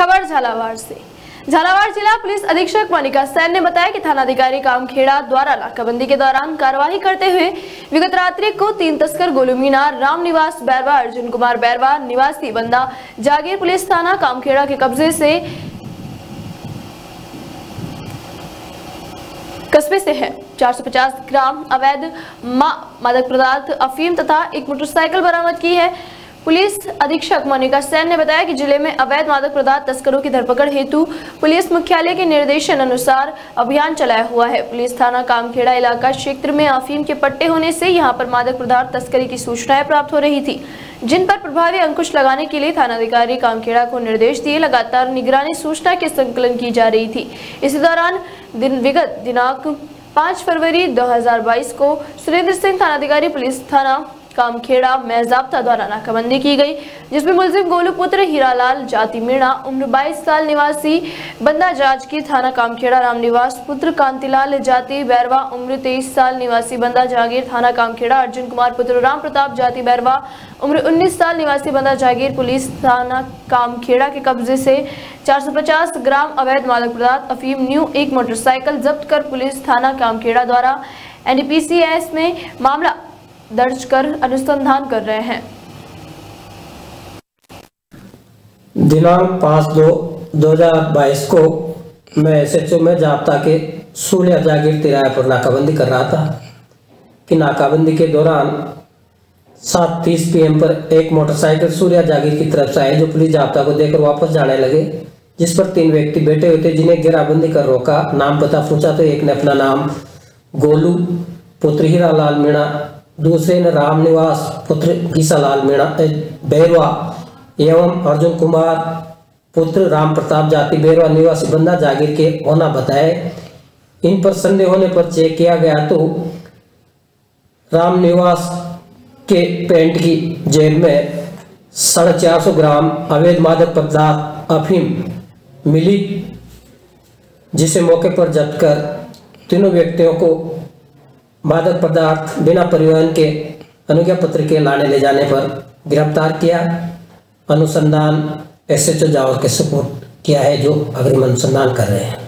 खबर झालावाड़ से। झालावाड़ जिला पुलिस अधीक्षक मोनिका सैन ने बताया कि थानाधिकारी कामखेड़ा द्वारा नाकाबंदी के दौरान कार्यवाही करते हुए विगत रात्रि को तीन तस्कर गोलू मीना राम निवास बैरवा, अर्जुन कुमार बैरवा, निवासी बंदा जागीर पुलिस थाना कामखेड़ा के कब्जे से कस्बे से है। 450 ग्राम अवैध मादक पदार्थ, अफीम तथा एक मोटरसाइकिल बरामद की है। पुलिस अधीक्षक मोनिका सैन ने बताया कि ज़िले में अवैध मादक पदार्थ तस्करों की धरपकड़ हेतु पुलिस मुख्यालय के निर्देशन अनुसार अभियान चलाया हुआ है। पुलिस थाना कामखेड़ा इलाका क्षेत्र में अफीम के पट्टे होने से यहाँ पर मादक पदार्थ तस्करी की सूचनाएँ प्राप्त हो रही थी, जिन पर प्रभावी अंकुश लगाने के लिए थानाधिकारी कामखेड़ा को निर्देश दिए। लगातार निगरानी सूचना के संकलन की जा रही थी। इसी दौरान दिन विगत दिनांक 5 फरवरी 2022 को सुरेंद्र सिंह थानाधिकारी पुलिस थाना कामखेड़ा में जाब्ता द्वारा नाकाबंदी की गई, जिसमें मुलजिम गोलू पुत्र हीरालाल, जाति मीणा, उम्र 22 साल निवासी, बंदा जाज की थाना कामखेड़ा राम निवास पुत्र कांतिलाल, जाति बैरवा, उम्र 23 साल निवासी, बंदा जहांगीर थाना कामखेड़ा, अर्जुन कुमार पुत्र राम प्रताप, जाति बैरवा, उम्र 19 साल निवासी, बंदा जागीर, पुलिस थाना कामखेड़ा के कब्जे से 450 ग्राम अवैध मादक पदार्थ, अफीम, न्यू एक मोटरसाइकिल जब्त कर पुलिस थाना कामखेड़ा द्वारा एनडीपीसीएस में मामला दर्ज कर अनुसंधान कर रहे हैं। दिनांक पाँच दो दो हज़ार बाईस को मैं एस एच ओ में जाप्ता के सूर्या जागीर तिराया पर नाकाबंदी कर रहा था। कि नाकाबंदी के दौरान सात तीस पीएम पर एक मोटरसाइकिल सूर्या जागीर की तरफ़ से आई, जो पुलिस जाप्ता को देकर वापस जाने लगे, जिस पर तीन व्यक्ति बैठे हुए थे, जिन्हें घेराबंदी कर रोका। नाम पता पूछा तो एक ने अपना नाम गोलू, पुत्र हीरा लाल मीणा दूसरे ने रामनिवास पुत्र गीसालाल मीणा बैरवा एवं अर्जुन कुमार पुत्र राम प्रताप जाति बैरवा निवासी बंदा जागीर के होना बताए। इन पर संदेह होने पर चेक किया गया तो राम निवास के पेंट की जेब में साढ़े चार सौ ग्राम अवैध मादक पदार्थ, अफीम मिली, जिसे मौके पर जब्त कर तीनों व्यक्तियों को मादक पदार्थ बिना परिवहन के अनुज्ञा पत्र के लाने ले जाने पर गिरफ़्तार किया। अनुसंधान एस एच ओ जावर के सपोर्ट किया है जो अग्रिम अनुसंधान कर रहे हैं।